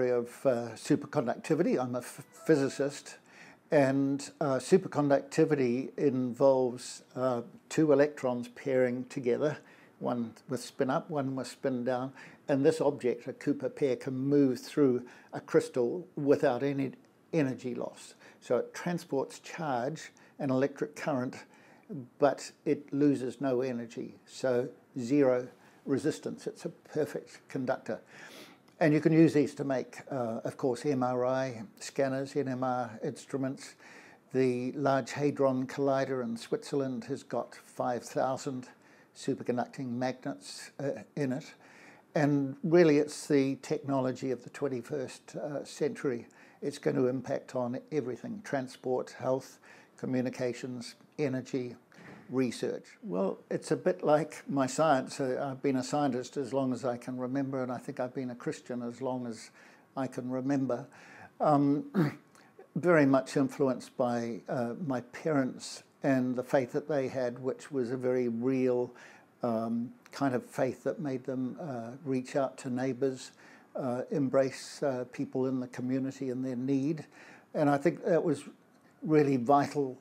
area of uh, superconductivity. I'm a physicist, and uh, superconductivity involves uh, two electrons pairing together, one with spin up, one with spin down. And this object, a Cooper pair, can move through a crystal without any energy loss. So it transports charge and electric current, but it loses no energy. So zero resistance. It's a perfect conductor. And you can use these to make, uh, of course, MRI scanners, NMR instruments. The Large Hadron Collider in Switzerland has got 5,000 superconducting magnets uh, in it. And really, it's the technology of the 21st uh, century. It's going to impact on everything transport, health, communications, energy, research? Well, it's a bit like my science. Uh, I've been a scientist as long as I can remember, and I think I've been a Christian as long as I can remember. Um, very much influenced by uh, my parents and the faith that they had, which was a very real um, kind of faith that made them uh, reach out to neighbours, uh, embrace uh, people in the community and their need. And I think that was really vital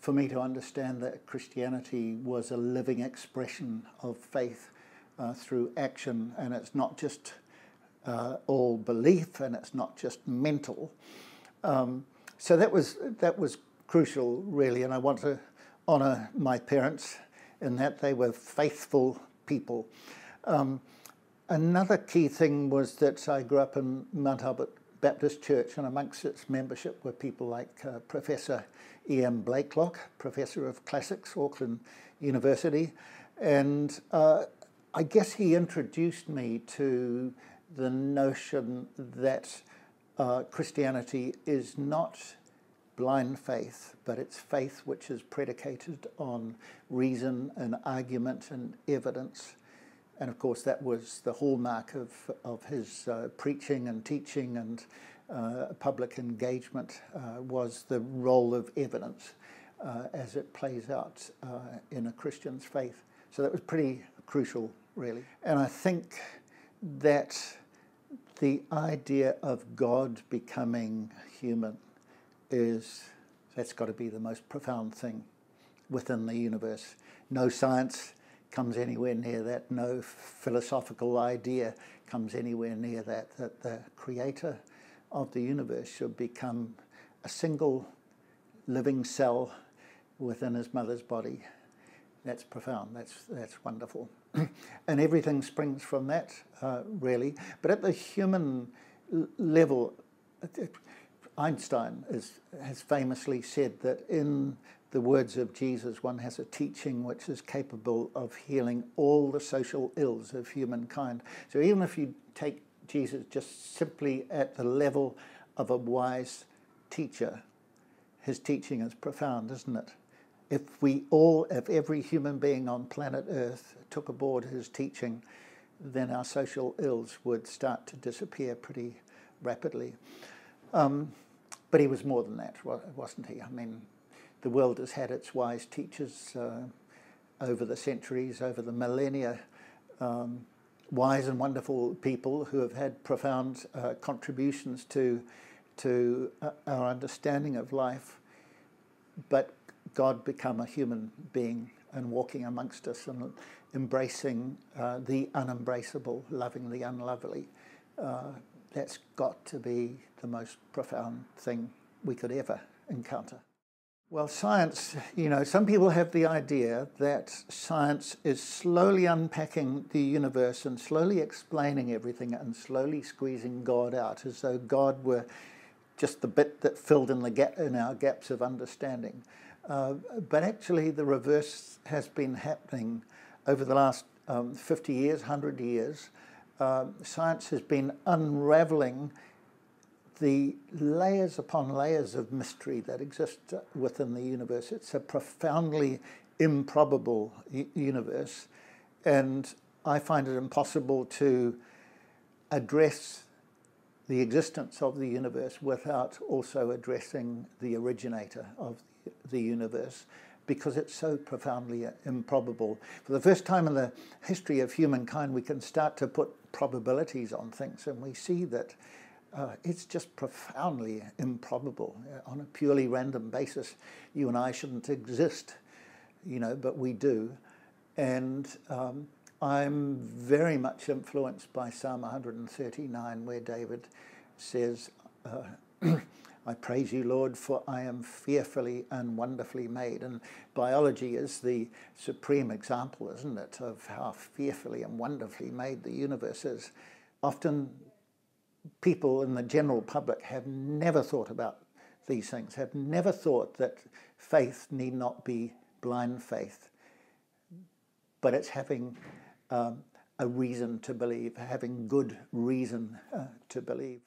for me to understand that Christianity was a living expression of faith uh, through action, and it's not just uh, all belief, and it's not just mental. Um, so that was that was crucial, really, and I want to honour my parents in that they were faithful people. Um, another key thing was that I grew up in Mount Albert Baptist Church, and amongst its membership were people like uh, Professor E.M. Blaiklock, Professor of Classics, Auckland University, and uh, I guess he introduced me to the notion that uh, Christianity is not blind faith, but it's faith which is predicated on reason and argument and evidence. And of course, that was the hallmark of, of his uh, preaching and teaching and uh, public engagement uh, was the role of evidence uh, as it plays out uh, in a Christian's faith. So that was pretty crucial, really. And I think that the idea of God becoming human is that's got to be the most profound thing within the universe. No science comes anywhere near that, no philosophical idea comes anywhere near that, that the Creator of the universe should become a single living cell within his mother's body. That's profound. That's that's wonderful, and everything springs from that, uh, really. But at the human level, Einstein is, has famously said that in the words of Jesus, one has a teaching which is capable of healing all the social ills of humankind. So even if you take Jesus just simply at the level of a wise teacher. His teaching is profound, isn't it? If we all, if every human being on planet Earth took aboard his teaching, then our social ills would start to disappear pretty rapidly. Um, but he was more than that, wasn't he? I mean, the world has had its wise teachers uh, over the centuries, over the millennia. Um, wise and wonderful people who have had profound uh, contributions to, to uh, our understanding of life, but God become a human being and walking amongst us and embracing uh, the unembraceable, loving the unlovely. That's got to be the most profound thing we could ever encounter. Well, science, you know, some people have the idea that science is slowly unpacking the universe and slowly explaining everything and slowly squeezing God out as though God were just the bit that filled in the gap in our gaps of understanding. Uh, but actually, the reverse has been happening over the last um, 50 years, 100 years. Uh, science has been unraveling the layers upon layers of mystery that exist within the universe. It's a profoundly improbable universe, and I find it impossible to address the existence of the universe without also addressing the originator of the universe. Because it's so profoundly improbable. For the first time in the history of humankind, we can start to put probabilities on things, and we see that uh, it's just profoundly improbable. Uh, on a purely random basis, you and I shouldn't exist, you know, but we do. And um, I'm very much influenced by Psalm 139, where David says, uh, I praise you, Lord, for I am fearfully and wonderfully made. And biology is the supreme example, isn't it, of how fearfully and wonderfully made the universe is. Often people in the general public have never thought about these things, have never thought that faith need not be blind faith, but it's having um, a reason to believe, having good reason uh, to believe.